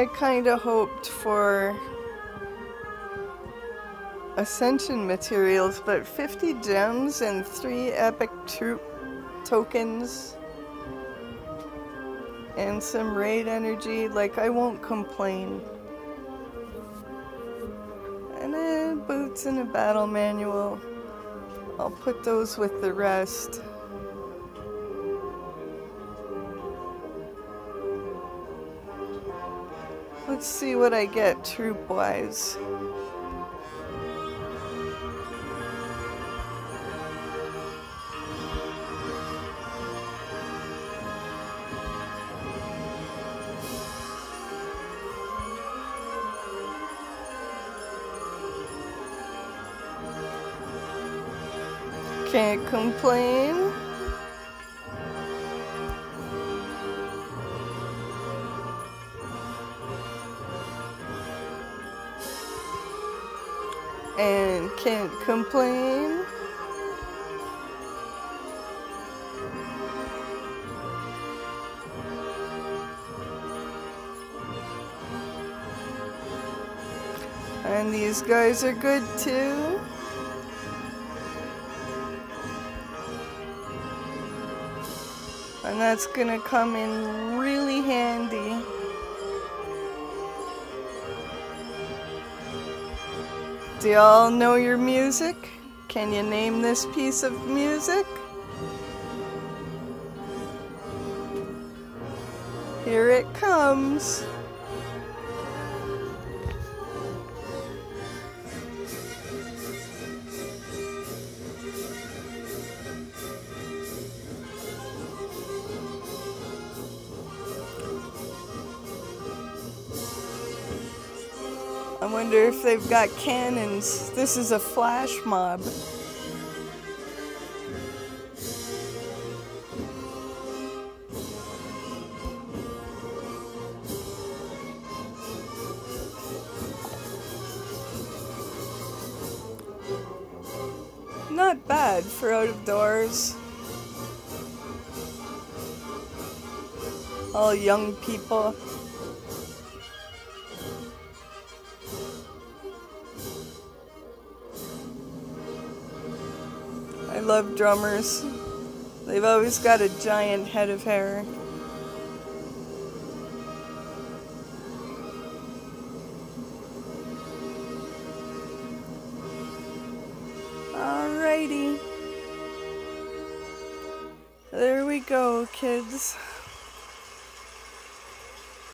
I kind of hoped for Ascension materials, but 50 gems and 3 epic troop tokens and some raid energy, like I won't complain. And then boots and a battle manual. I'll put those with the rest. Let's see what I get troop-wise. Can't complain. And can't complain. And these guys are good too. And that's gonna come in really Do y'all know your music? Can you name this piece of music? Here it comes. I wonder if they've got cannons. This is a flash mob. Not bad for out of doors. All young people. Love drummers. They've always got a giant head of hair. Alrighty. There we go, kids.